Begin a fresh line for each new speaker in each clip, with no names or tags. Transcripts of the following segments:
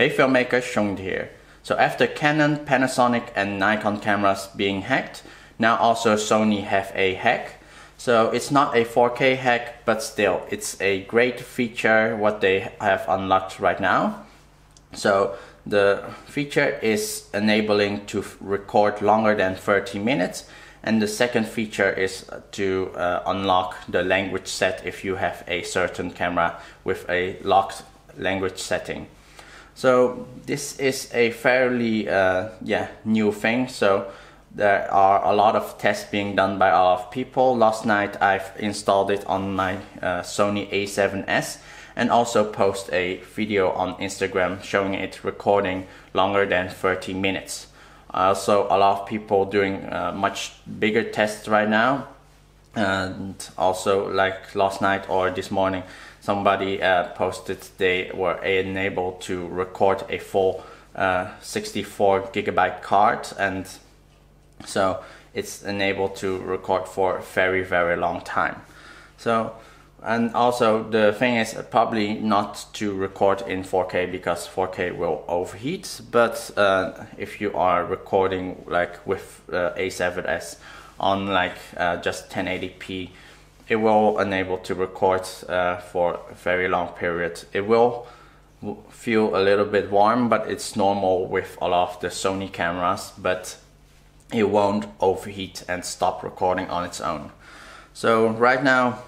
Hey Filmmaker shown here. So after Canon, Panasonic and Nikon cameras being hacked, now also Sony have a hack. So it's not a 4K hack, but still it's a great feature what they have unlocked right now. So the feature is enabling to record longer than 30 minutes and the second feature is to uh, unlock the language set if you have a certain camera with a locked language setting. So this is a fairly uh, yeah new thing. So there are a lot of tests being done by a lot of people. Last night I've installed it on my uh, Sony a7S and also post a video on Instagram showing it recording longer than 30 minutes. Also a lot of people doing uh, much bigger tests right now and also like last night or this morning somebody uh, posted they were enabled to record a full uh, 64 gigabyte card. And so it's enabled to record for a very very long time. So and also the thing is probably not to record in 4k because 4k will overheat. But uh, if you are recording like with uh, a7s on like uh, just 1080p it will enable to record uh, for a very long period it will feel a little bit warm but it's normal with a lot of the Sony cameras but it won't overheat and stop recording on its own so right now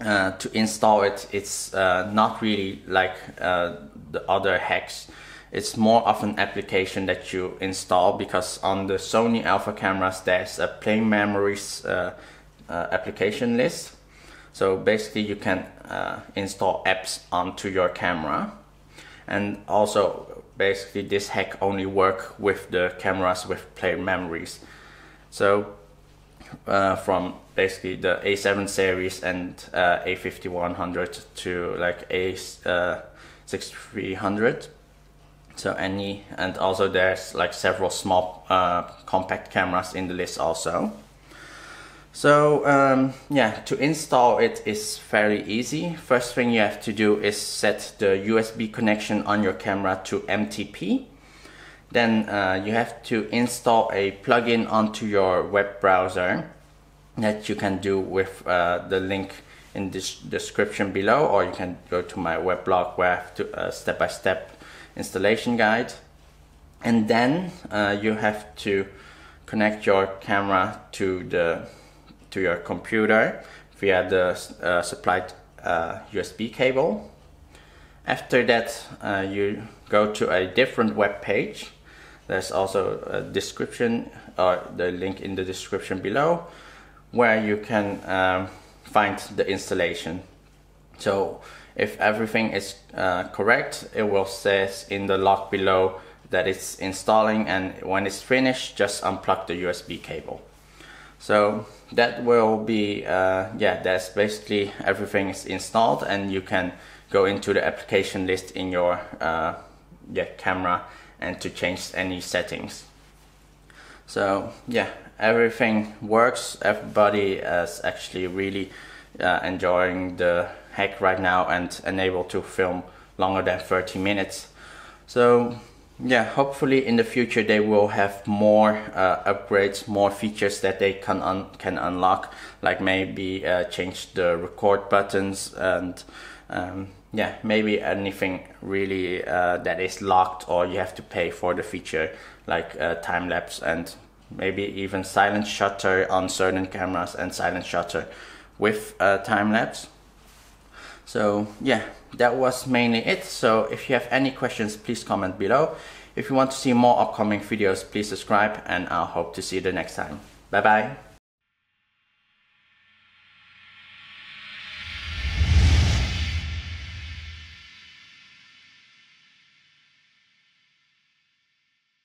uh, to install it, it's uh, not really like uh, the other hacks. It's more of an application that you install because on the Sony Alpha cameras there's a PlayMemories uh, uh, application list. So basically you can install apps onto your camera and also basically this hack only work with the cameras with PlayMemories. So uh, from basically the A7 series and uh, A5100 to like A6300 uh, so any and also there's like several small uh, compact cameras in the list also. So um, yeah to install it is very easy. First thing you have to do is set the USB connection on your camera to MTP then uh, you have to install a plugin onto your web browser that you can do with uh, the link in this description below or you can go to my weblog where I have a step-by-step -step installation guide. And then uh, you have to connect your camera to the to your computer via the uh, supplied USB uh, cable. After that uh, you go to a different web page. There's also a description or the link in the description below where you can um, find the installation. So if everything is uh, correct, it will say in the log below that it's installing and when it's finished, just unplug the USB cable. So that will be, uh, yeah, that's basically everything is installed and you can go into the application list in your uh, yeah, camera and to change any settings. So yeah, everything works. Everybody is actually really uh, enjoying the hack right now and unable to film longer than 30 minutes. So yeah, hopefully in the future they will have more uh, upgrades, more features that they can un can unlock, like maybe uh, change the record buttons and um, yeah, maybe anything really uh, that is locked or you have to pay for the feature like uh, time lapse and maybe even silent shutter on certain cameras and silent shutter with uh, time lapse. So yeah, that was mainly it. So if you have any questions, please comment below. If you want to see more upcoming videos, please subscribe and I'll hope to see you the next time. Bye bye.